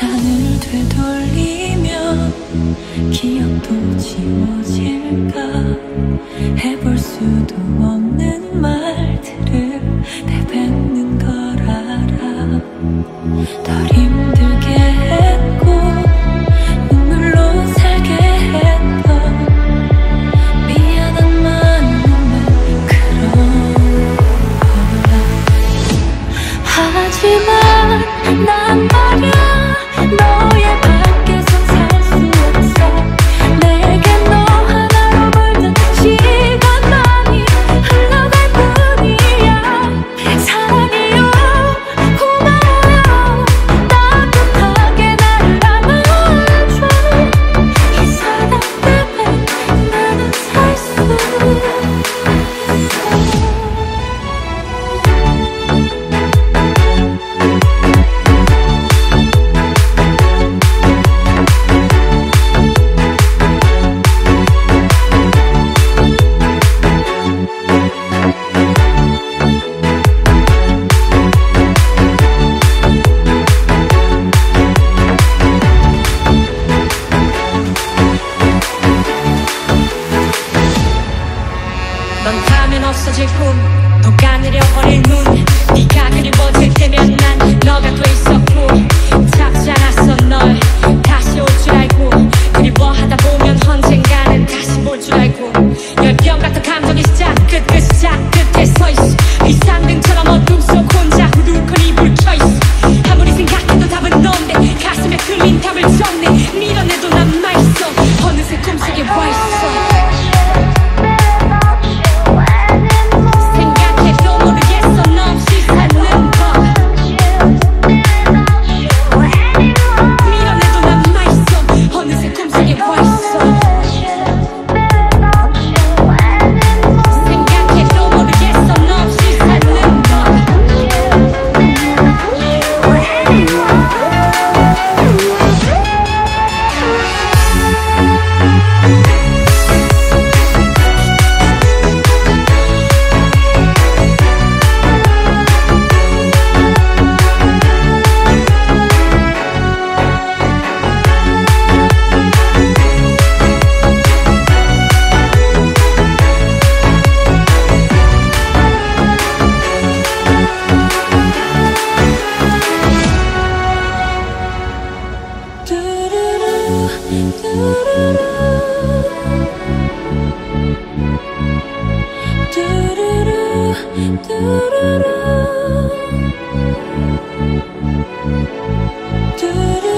시간을 되돌리면 기억도 지워질까? 해볼 수도 없는 말들을 내뱉는 걸 알아. 덜 힘들게 했고 눈물로 살게 했던 미안한 마음은 그런 거라 하지만 난 낮의 꿈 녹아내려 버릴 눈 네가 그리워질 때면 난 너가 돼 있었고 Do-do-do,